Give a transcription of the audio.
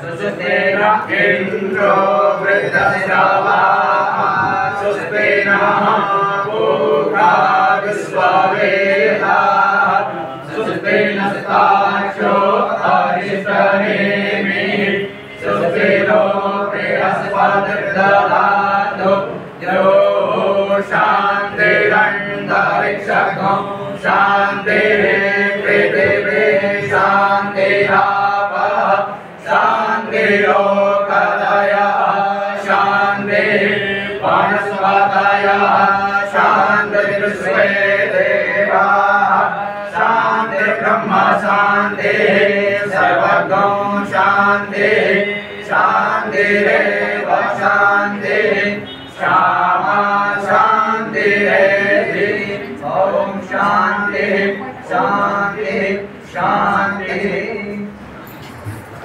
सुस्तेन इन्द्रो वृद्धश्रवाः सुस्तेन पूर्वा विश्ववेदाः सुस्तेन स्ताक्षो अरिष्टनेमिः सुस्तेनो बृहस्पतिर्दधातु यो शान्तिरन्तरिक्षगं शान्तिः पृथिवी शान्तिरापः वाणस्वातायाः शांति देवाः। शान्तिर्ब्रह्मा शान्तिः सर्वगौ शान्तिः। शान्तिरेव, शान्तिः। श्यामा, शान्तिरेधि। ॐ शान्तिः शान्तिः शान्तिः।